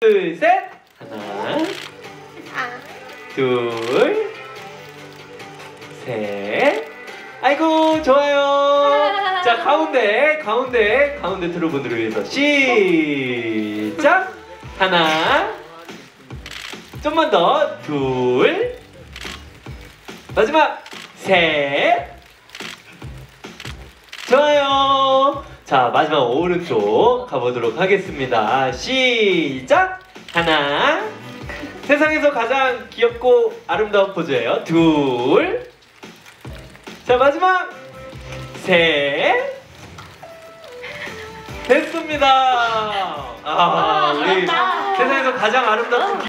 둘, 셋. 하나, 아, 둘, 셋. 아이고, 좋아요. 자, 가운데, 가운데, 가운데 들어분들을 위해서 시작. 하나, 좀만 더, 둘, 마지막 셋. 좋아요. 자, 마지막 오른쪽 가보도록 하겠습니다. 시작. 하나. 세상에서 가장 귀엽고 아름다운 포즈예요. 둘. 자, 마지막 셋. 됐습니다. 아, 우리 잘한다. 세상에서 가장 아름답고